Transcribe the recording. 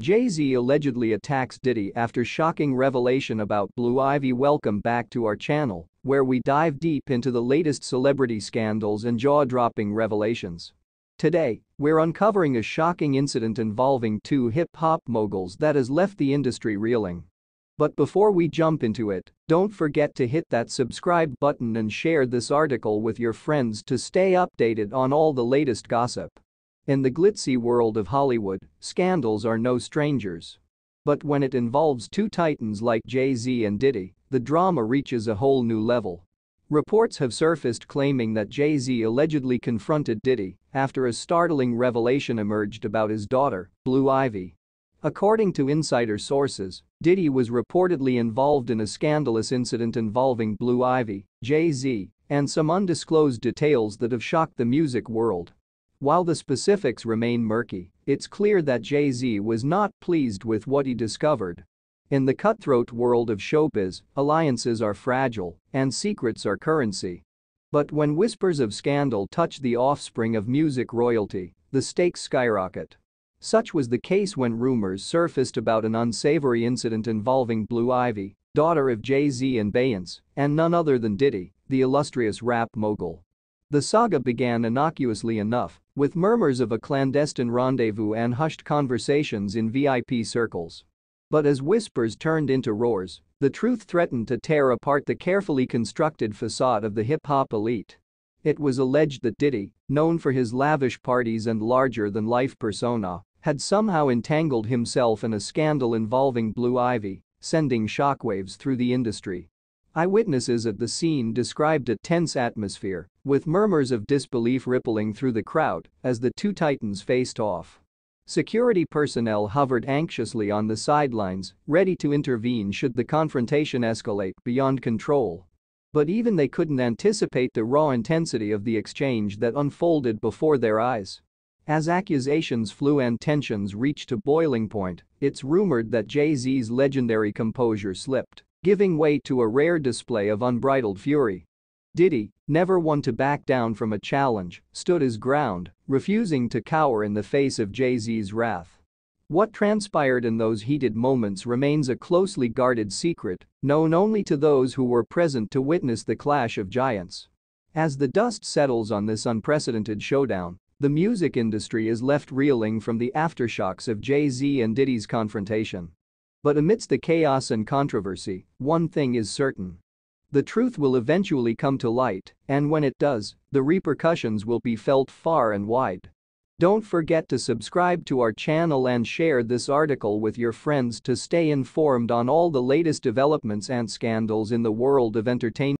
Jay-Z allegedly attacks Diddy after shocking revelation about Blue Ivy Welcome back to our channel, where we dive deep into the latest celebrity scandals and jaw-dropping revelations. Today, we're uncovering a shocking incident involving two hip-hop moguls that has left the industry reeling. But before we jump into it, don't forget to hit that subscribe button and share this article with your friends to stay updated on all the latest gossip. In the glitzy world of Hollywood, scandals are no strangers. But when it involves two titans like Jay-Z and Diddy, the drama reaches a whole new level. Reports have surfaced claiming that Jay-Z allegedly confronted Diddy after a startling revelation emerged about his daughter, Blue Ivy. According to insider sources, Diddy was reportedly involved in a scandalous incident involving Blue Ivy, Jay-Z, and some undisclosed details that have shocked the music world. While the specifics remain murky, it's clear that Jay-Z was not pleased with what he discovered. In the cutthroat world of showbiz, alliances are fragile and secrets are currency. But when whispers of scandal touch the offspring of music royalty, the stakes skyrocket. Such was the case when rumors surfaced about an unsavory incident involving Blue Ivy, daughter of Jay-Z and Beyonce, and none other than Diddy, the illustrious rap mogul. The saga began innocuously enough, with murmurs of a clandestine rendezvous and hushed conversations in VIP circles. But as whispers turned into roars, the truth threatened to tear apart the carefully constructed facade of the hip-hop elite. It was alleged that Diddy, known for his lavish parties and larger-than-life persona, had somehow entangled himself in a scandal involving Blue Ivy, sending shockwaves through the industry. Eyewitnesses at the scene described a tense atmosphere, with murmurs of disbelief rippling through the crowd as the two titans faced off. Security personnel hovered anxiously on the sidelines, ready to intervene should the confrontation escalate beyond control. But even they couldn't anticipate the raw intensity of the exchange that unfolded before their eyes. As accusations flew and tensions reached a boiling point, it's rumored that Jay-Z's legendary composure slipped giving way to a rare display of unbridled fury. Diddy, never one to back down from a challenge, stood his ground, refusing to cower in the face of Jay-Z's wrath. What transpired in those heated moments remains a closely guarded secret, known only to those who were present to witness the clash of giants. As the dust settles on this unprecedented showdown, the music industry is left reeling from the aftershocks of Jay-Z and Diddy's confrontation. But amidst the chaos and controversy, one thing is certain. The truth will eventually come to light, and when it does, the repercussions will be felt far and wide. Don't forget to subscribe to our channel and share this article with your friends to stay informed on all the latest developments and scandals in the world of entertainment.